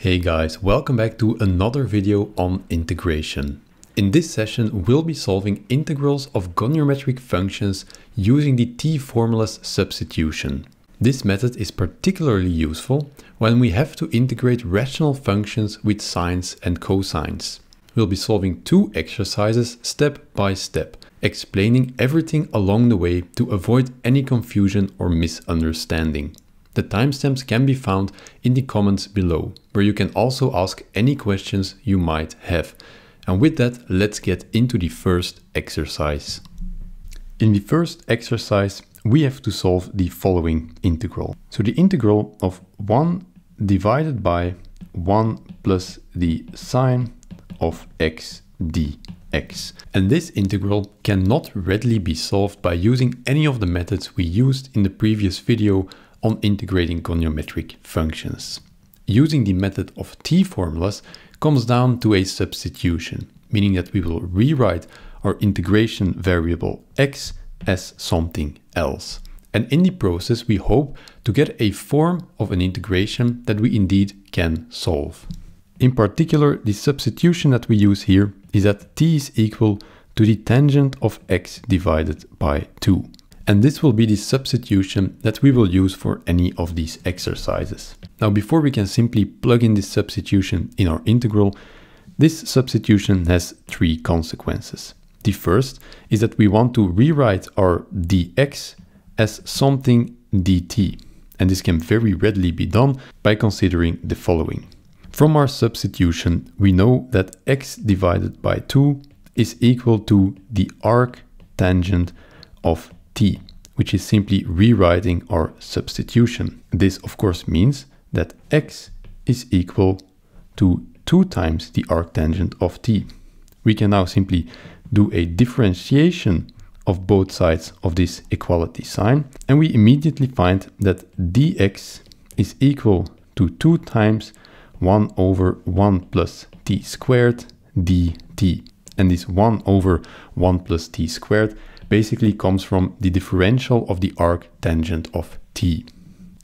Hey guys, welcome back to another video on integration. In this session, we'll be solving integrals of goniometric functions using the t-formulas substitution. This method is particularly useful when we have to integrate rational functions with sines and cosines. We'll be solving two exercises step by step, explaining everything along the way to avoid any confusion or misunderstanding. The timestamps can be found in the comments below, where you can also ask any questions you might have. And with that, let's get into the first exercise. In the first exercise, we have to solve the following integral. So the integral of 1 divided by 1 plus the sine of x dx. And this integral cannot readily be solved by using any of the methods we used in the previous video on integrating goniometric functions. Using the method of t-formulas comes down to a substitution, meaning that we will rewrite our integration variable x as something else. And in the process, we hope to get a form of an integration that we indeed can solve. In particular, the substitution that we use here is that t is equal to the tangent of x divided by 2. And this will be the substitution that we will use for any of these exercises. Now, before we can simply plug in this substitution in our integral, this substitution has three consequences. The first is that we want to rewrite our dx as something dt. And this can very readily be done by considering the following. From our substitution, we know that x divided by 2 is equal to the arc tangent of t, which is simply rewriting our substitution. This of course means that x is equal to 2 times the arctangent of t. We can now simply do a differentiation of both sides of this equality sign and we immediately find that dx is equal to 2 times 1 over 1 plus t squared dt. And this 1 over 1 plus t squared basically comes from the differential of the arc tangent of t.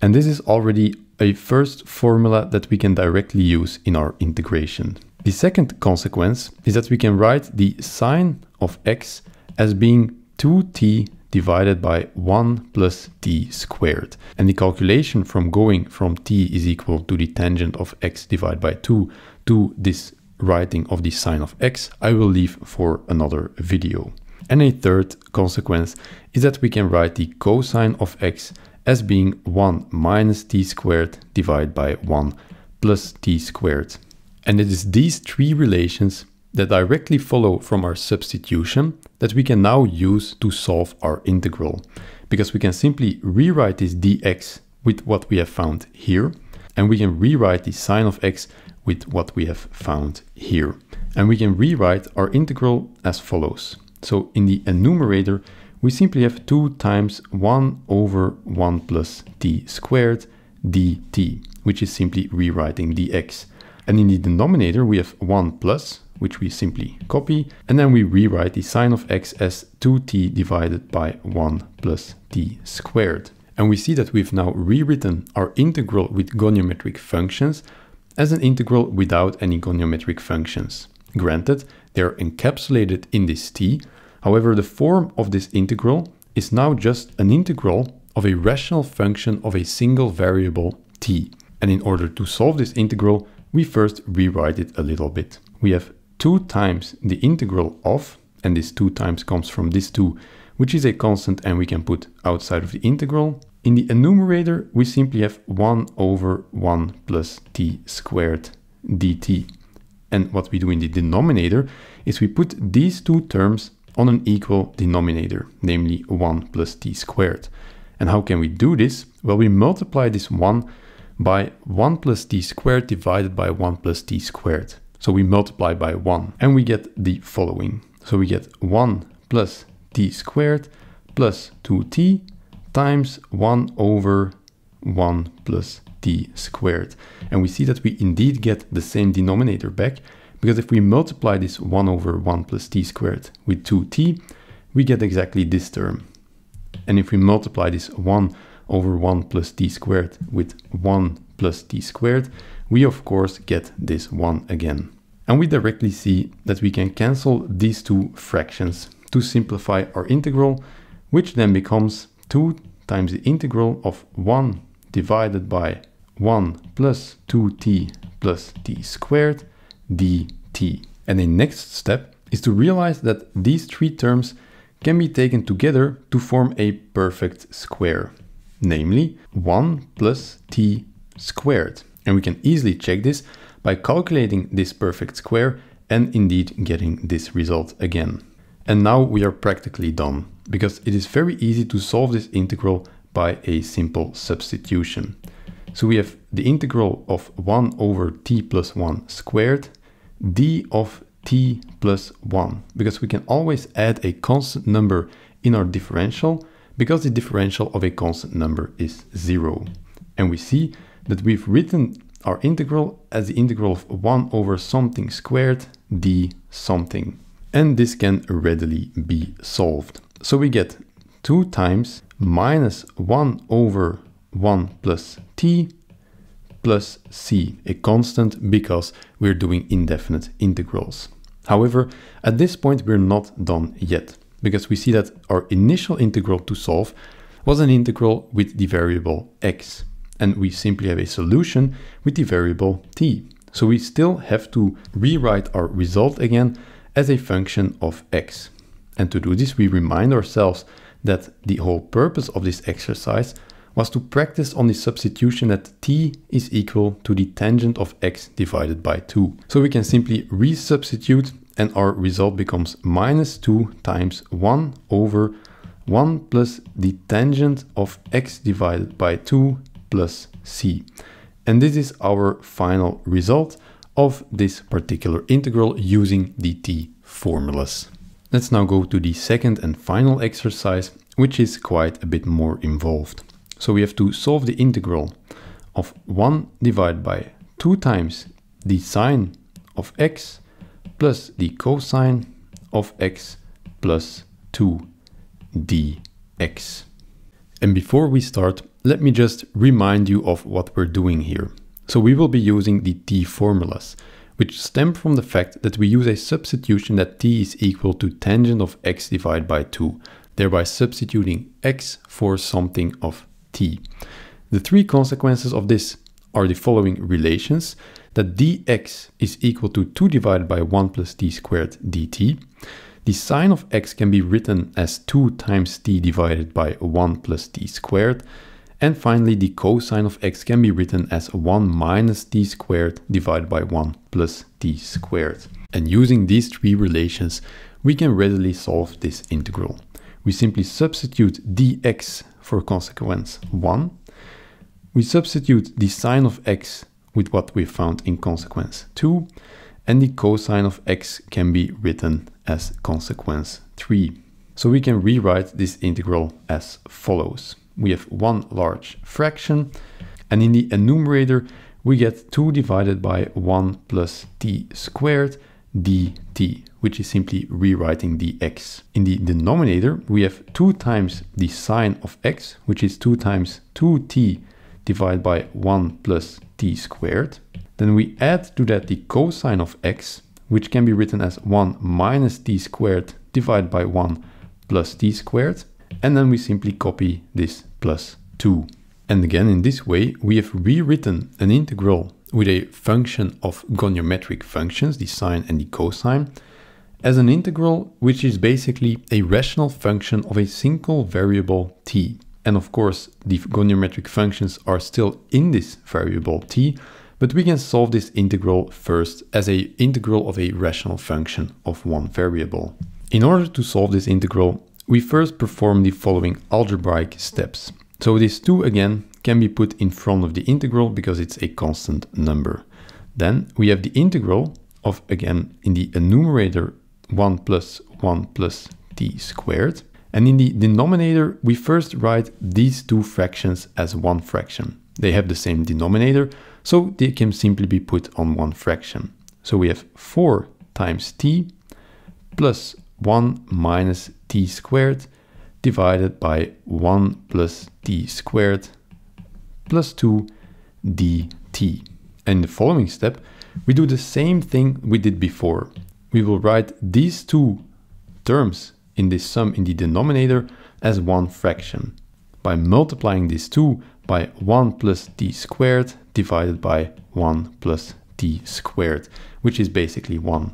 And this is already a first formula that we can directly use in our integration. The second consequence is that we can write the sine of x as being 2t divided by 1 plus t squared. And the calculation from going from t is equal to the tangent of x divided by 2 to this writing of the sine of x, I will leave for another video. And a third consequence is that we can write the cosine of x as being 1 minus t squared divided by 1 plus t squared. And it is these three relations that directly follow from our substitution that we can now use to solve our integral. Because we can simply rewrite this dx with what we have found here, and we can rewrite the sine of x with what we have found here. And we can rewrite our integral as follows. So in the enumerator, we simply have 2 times 1 over 1 plus t squared dt, which is simply rewriting dx. And in the denominator, we have 1 plus, which we simply copy, and then we rewrite the sine of x as 2t divided by 1 plus t squared. And we see that we've now rewritten our integral with goniometric functions as an integral without any goniometric functions. Granted, they are encapsulated in this t, however the form of this integral is now just an integral of a rational function of a single variable t. And in order to solve this integral, we first rewrite it a little bit. We have 2 times the integral of, and this 2 times comes from this 2, which is a constant and we can put outside of the integral. In the enumerator, we simply have 1 over 1 plus t squared dt. And what we do in the denominator is we put these two terms on an equal denominator, namely 1 plus t squared. And how can we do this? Well, we multiply this 1 by 1 plus t squared divided by 1 plus t squared. So we multiply by 1 and we get the following. So we get 1 plus t squared plus 2t times 1 over 1 plus t squared. And we see that we indeed get the same denominator back because if we multiply this 1 over 1 plus t squared with 2t, we get exactly this term. And if we multiply this 1 over 1 plus t squared with 1 plus t squared, we of course get this 1 again. And we directly see that we can cancel these two fractions to simplify our integral, which then becomes 2 times the integral of 1 divided by 1 plus 2t plus t squared dt. And the next step is to realize that these three terms can be taken together to form a perfect square, namely 1 plus t squared. And we can easily check this by calculating this perfect square and indeed getting this result again. And now we are practically done, because it is very easy to solve this integral by a simple substitution. So we have the integral of 1 over t plus 1 squared, d of t plus 1, because we can always add a constant number in our differential, because the differential of a constant number is 0. And we see that we've written our integral as the integral of 1 over something squared d something. And this can readily be solved. So we get 2 times minus 1 over 1 plus t plus c, a constant because we're doing indefinite integrals. However, at this point we're not done yet, because we see that our initial integral to solve was an integral with the variable x, and we simply have a solution with the variable t. So we still have to rewrite our result again as a function of x. And to do this, we remind ourselves that the whole purpose of this exercise was to practice on the substitution that t is equal to the tangent of x divided by 2. So we can simply resubstitute and our result becomes minus 2 times 1 over 1 plus the tangent of x divided by 2 plus c. And this is our final result of this particular integral using the t formulas. Let's now go to the second and final exercise, which is quite a bit more involved. So we have to solve the integral of 1 divided by 2 times the sine of x plus the cosine of x plus 2 dx. And before we start, let me just remind you of what we're doing here. So we will be using the t formulas, which stem from the fact that we use a substitution that t is equal to tangent of x divided by 2, thereby substituting x for something of t. The three consequences of this are the following relations, that dx is equal to 2 divided by 1 plus t squared dt. The sine of x can be written as 2 times t divided by 1 plus t squared. And finally, the cosine of x can be written as 1 minus t squared divided by 1 plus t squared. And using these three relations, we can readily solve this integral. We simply substitute dx for consequence 1. We substitute the sine of x with what we found in consequence 2, and the cosine of x can be written as consequence 3. So we can rewrite this integral as follows. We have one large fraction, and in the enumerator we get 2 divided by 1 plus t squared dt, which is simply rewriting the x. In the denominator, we have 2 times the sine of x, which is 2 times 2t divided by 1 plus t squared. Then we add to that the cosine of x, which can be written as 1 minus t squared divided by 1 plus t squared. And then we simply copy this plus 2. And again, in this way, we have rewritten an integral with a function of goniometric functions, the sine and the cosine, as an integral which is basically a rational function of a single variable t. And of course, the goniometric functions are still in this variable t, but we can solve this integral first as a integral of a rational function of one variable. In order to solve this integral, we first perform the following algebraic steps. So this 2 again can be put in front of the integral because it's a constant number. Then we have the integral of, again, in the enumerator 1 plus 1 plus t squared. And in the denominator, we first write these two fractions as one fraction. They have the same denominator, so they can simply be put on one fraction. So we have 4 times t plus 1 minus t squared divided by 1 plus t squared plus 2 dt. And the following step, we do the same thing we did before. We will write these two terms in this sum in the denominator as one fraction by multiplying these two by 1 plus t squared divided by 1 plus t squared, which is basically 1.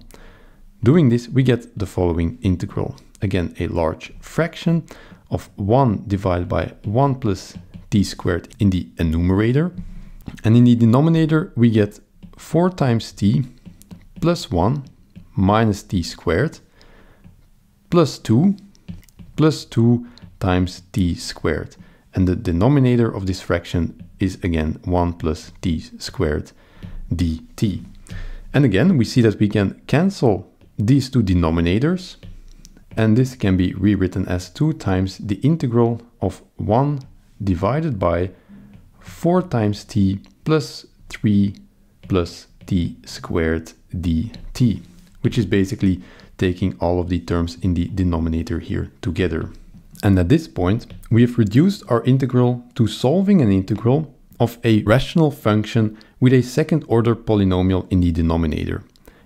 Doing this, we get the following integral. Again, a large fraction of 1 divided by 1 plus t squared in the enumerator. And in the denominator, we get 4 times t plus 1 minus t squared plus 2 plus 2 times t squared. And the denominator of this fraction is again 1 plus t squared dt. And again, we see that we can cancel these two denominators. And this can be rewritten as 2 times the integral of 1 divided by 4 times t plus 3 plus t squared dt, which is basically taking all of the terms in the denominator here together. And at this point, we have reduced our integral to solving an integral of a rational function with a second order polynomial in the denominator.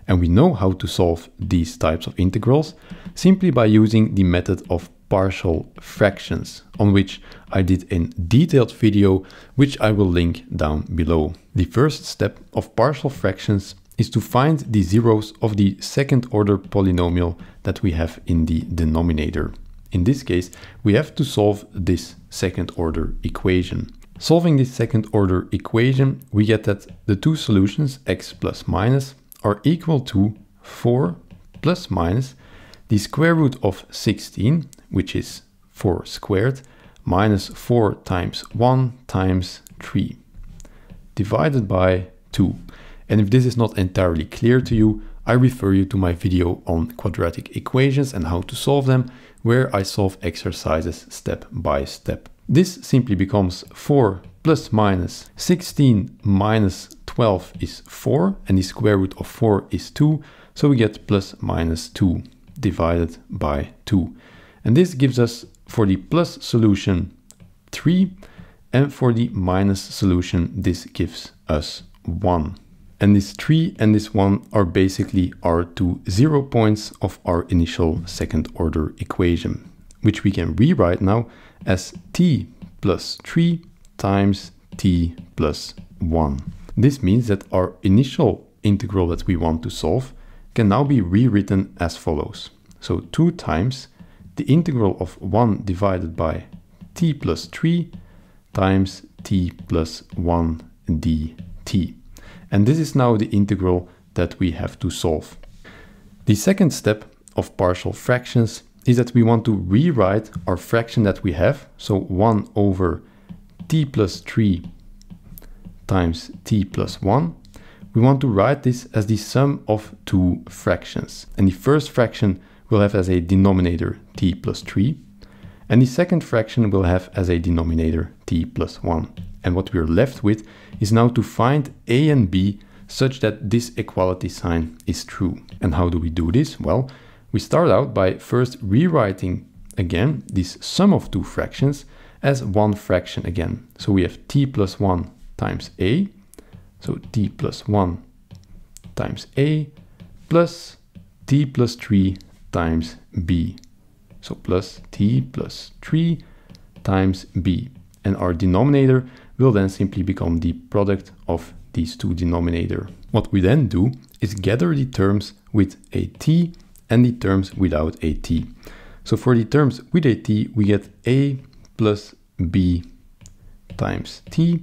And we know how to solve these types of integrals simply by using the method of partial fractions, on which I did a detailed video, which I will link down below. The first step of partial fractions is to find the zeros of the second order polynomial that we have in the denominator. In this case, we have to solve this second order equation. Solving this second order equation, we get that the two solutions, x plus minus, are equal to 4 plus minus the square root of 16, which is 4 squared, minus 4 times 1 times 3, divided by 2. And if this is not entirely clear to you, I refer you to my video on quadratic equations and how to solve them, where I solve exercises step by step. This simply becomes 4 plus minus 16 minus 12 is 4 and the square root of 4 is 2 so we get plus minus 2 divided by 2 and this gives us for the plus solution 3 and for the minus solution this gives us 1 and this 3 and this 1 are basically our two zero points of our initial second order equation which we can rewrite now as t plus 3 times t plus 1. This means that our initial integral that we want to solve can now be rewritten as follows. So 2 times the integral of 1 divided by t plus 3 times t plus 1 dt. And this is now the integral that we have to solve. The second step of partial fractions is that we want to rewrite our fraction that we have. So 1 over t plus 3 times t plus 1. We want to write this as the sum of two fractions. And the first fraction will have as a denominator t plus 3. And the second fraction will have as a denominator t plus 1. And what we're left with is now to find a and b such that this equality sign is true. And how do we do this? Well, we start out by first rewriting again this sum of two fractions as one fraction again. So we have t plus 1 times a, so t plus 1 times a plus t plus 3 times b. So plus t plus 3 times b. And our denominator will then simply become the product of these two denominator. What we then do is gather the terms with a t and the terms without a t. So for the terms with a t, we get a plus b times t,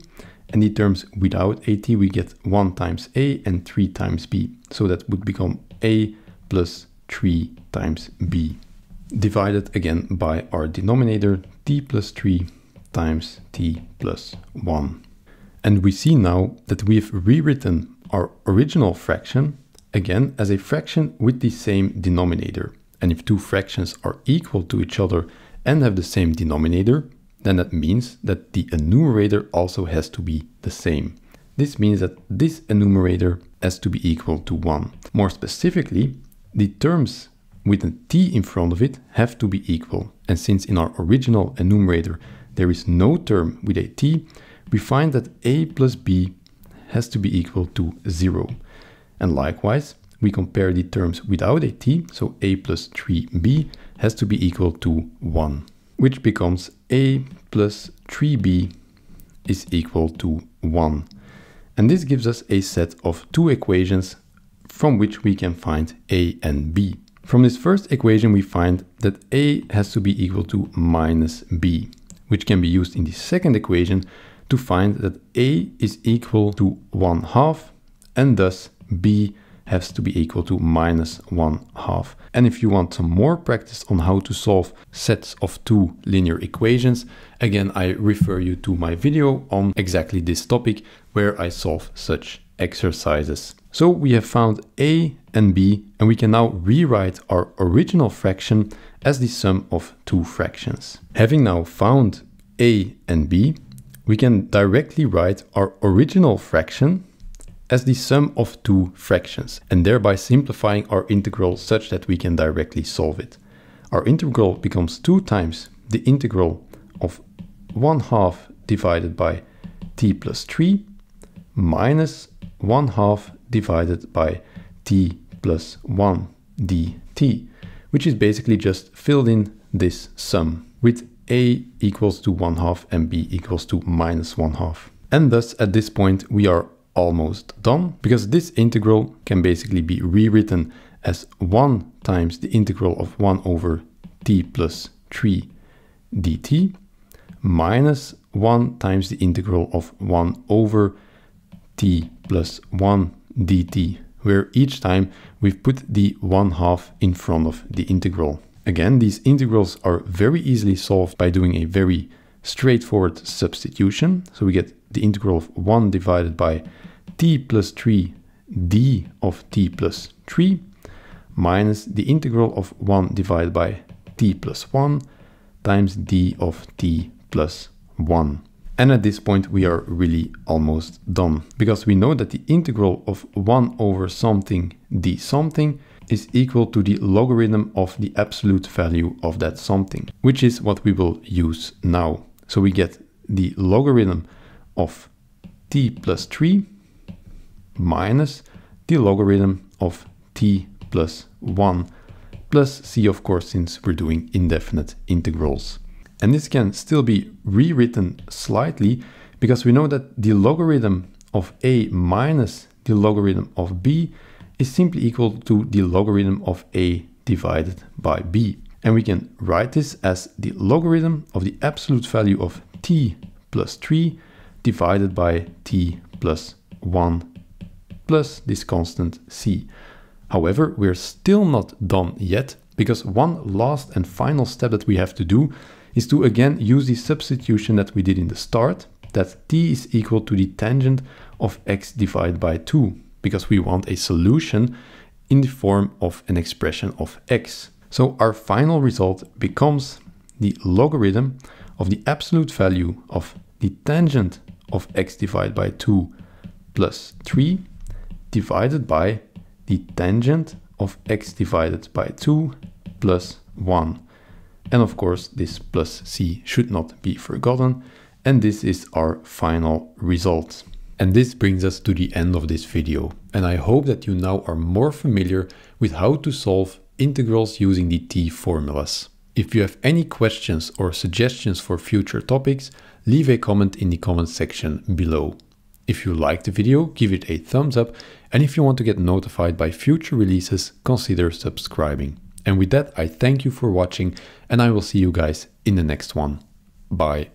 and the terms without a t, we get 1 times a and 3 times b. So that would become a plus 3 times b, divided again by our denominator t plus 3 times t plus 1. And we see now that we've rewritten our original fraction again as a fraction with the same denominator. And if two fractions are equal to each other and have the same denominator, then that means that the enumerator also has to be the same. This means that this enumerator has to be equal to 1. More specifically, the terms with a t in front of it have to be equal. And since in our original enumerator there is no term with a t, we find that a plus b has to be equal to 0. And likewise, we compare the terms without a t, so a plus 3b has to be equal to 1, which becomes a plus 3b is equal to 1. And this gives us a set of two equations from which we can find a and b. From this first equation we find that a has to be equal to minus b, which can be used in the second equation to find that a is equal to 1 half and thus b has to be equal to minus 1 half. And if you want some more practice on how to solve sets of two linear equations, again I refer you to my video on exactly this topic where I solve such exercises. So we have found a and b and we can now rewrite our original fraction as the sum of two fractions. Having now found a and b, we can directly write our original fraction as the sum of two fractions and thereby simplifying our integral such that we can directly solve it. Our integral becomes 2 times the integral of 1 half divided by t plus 3 minus 1 half divided by t plus 1 dt, which is basically just filled in this sum with a equals to 1 half and b equals to minus 1 half. And thus at this point we are almost done because this integral can basically be rewritten as 1 times the integral of 1 over t plus 3 dt minus 1 times the integral of 1 over t plus 1 dt, where each time we've put the 1 half in front of the integral. Again, these integrals are very easily solved by doing a very straightforward substitution. So we get the integral of 1 divided by t plus 3 d of t plus 3 minus the integral of 1 divided by t plus 1 times d of t plus 1. And at this point we are really almost done because we know that the integral of 1 over something d something is equal to the logarithm of the absolute value of that something, which is what we will use now. So we get the logarithm of t plus 3 minus the logarithm of t plus 1 plus c of course since we're doing indefinite integrals. And this can still be rewritten slightly because we know that the logarithm of a minus the logarithm of b is simply equal to the logarithm of a divided by b. And we can write this as the logarithm of the absolute value of t plus 3 divided by t plus 1 plus this constant c. However, we're still not done yet because one last and final step that we have to do is to again use the substitution that we did in the start, that t is equal to the tangent of x divided by 2 because we want a solution in the form of an expression of x. So our final result becomes the logarithm of the absolute value of the tangent of x divided by 2 plus 3 divided by the tangent of x divided by 2 plus 1. And of course, this plus c should not be forgotten. And this is our final result. And this brings us to the end of this video. And I hope that you now are more familiar with how to solve integrals using the t formulas. If you have any questions or suggestions for future topics, leave a comment in the comment section below. If you liked the video, give it a thumbs up and if you want to get notified by future releases, consider subscribing. And with that, I thank you for watching and I will see you guys in the next one. Bye.